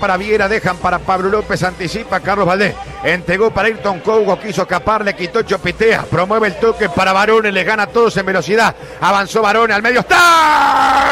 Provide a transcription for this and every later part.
para Viera, dejan para Pablo López, anticipa Carlos Valdés. Entregó para Ayrton Cougo, quiso escapar, le quitó Chopitea. Promueve el toque para Varones, le gana a todos en velocidad. Avanzó Varones al medio. ¡Está!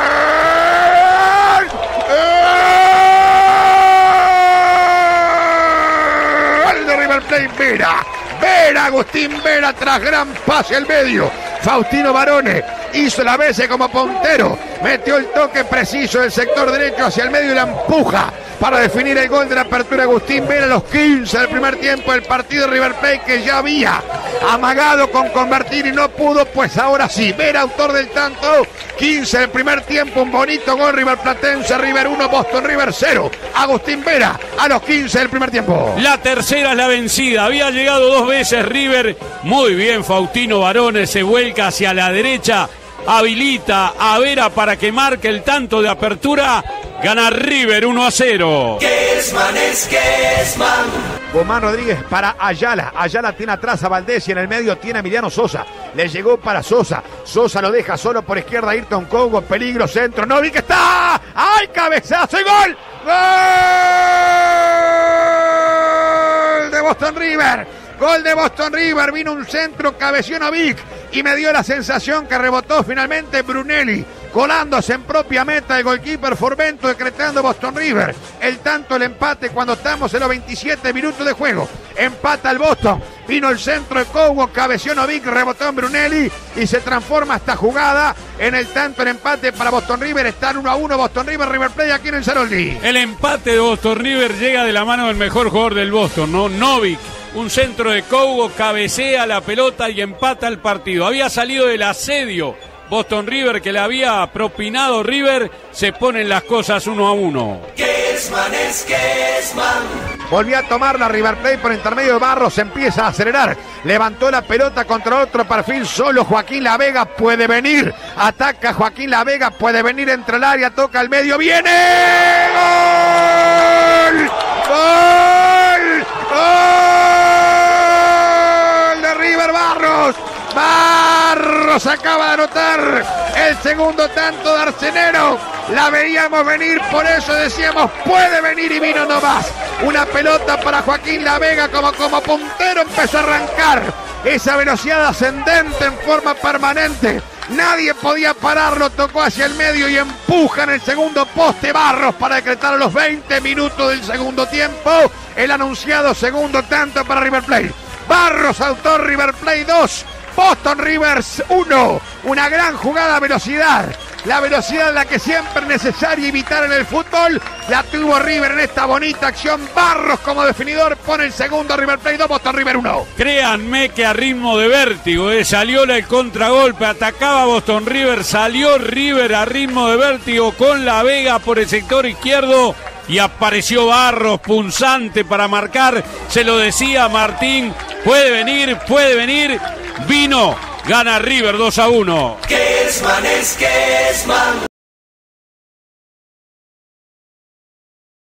¡Gol de River Plate! Vera. Vera, Agustín Vera tras gran pase al medio. Faustino Barone hizo la vez como puntero, metió el toque preciso del sector derecho hacia el medio y la empuja para definir el gol de la apertura Agustín Vera a los 15 del primer tiempo del partido River Plate que ya había amagado con convertir y no pudo, pues ahora sí, Vera autor del tanto, 15 del primer tiempo, un bonito gol River Platense, River 1, Boston River 0, Agustín Vera a los 15 del primer tiempo. La tercera es la vencida, había llegado dos veces River, muy bien Faustino Varones, se vuelca hacia la derecha, habilita a Vera para que marque el tanto de apertura. Gana River 1 a 0. Kesman es Kesman. Gomán Rodríguez para Ayala. Ayala tiene atrás a Valdés y en el medio tiene a Emiliano Sosa. Le llegó para Sosa. Sosa lo deja solo por izquierda. Ayrton Congo. Peligro centro. No vi que está. ¡Ay, cabezazo y gol! ¡Gol de Boston River! Gol de Boston River. Vino un centro. Cabeció Vic y me dio la sensación que rebotó finalmente Brunelli, colándose en propia meta el goalkeeper Formento, decretando Boston River. El tanto, el empate cuando estamos en los 27 minutos de juego. Empata el Boston, vino el centro de Cobo, cabeció Novik, rebotó en Brunelli y se transforma esta jugada en el tanto, el empate para Boston River. Están 1 a 1 Boston River, River Play aquí en el Saroldi. El empate de Boston River llega de la mano del mejor jugador del Boston, ¿no? Novik un centro de Cougo, cabecea la pelota y empata el partido. Había salido del asedio Boston River que le había propinado River, se ponen las cosas uno a uno. Kesman es Kesman. Volvió a tomar la River Plate por intermedio de Barros, empieza a acelerar. Levantó la pelota contra otro perfil, solo Joaquín La Vega puede venir. Ataca Joaquín La Vega, puede venir entre el área, toca el medio, viene. ¡Gol! ¡Gol! ¡Gol! De River Barros. Acaba de anotar el segundo tanto de Arcenero. La veíamos venir, por eso decíamos, puede venir y vino nomás. Una pelota para Joaquín La Vega como, como puntero empezó a arrancar. Esa velocidad ascendente en forma permanente. Nadie podía pararlo, tocó hacia el medio y empuja en el segundo poste Barros para decretar a los 20 minutos del segundo tiempo el anunciado segundo tanto para River Plate. Barros, autor River Plate 2, Boston Rivers 1. Una gran jugada a velocidad. La velocidad la que siempre es necesaria evitar en el fútbol. La tuvo River en esta bonita acción. Barros como definidor pone el segundo River Plate 2, Boston River 1. Créanme que a ritmo de vértigo, eh, salió el contragolpe, atacaba Boston River, salió River a ritmo de vértigo con la Vega por el sector izquierdo y apareció Barros punzante para marcar. Se lo decía Martín, puede venir, puede venir. Vino, gana River 2 a 1. Kesman es Kesman.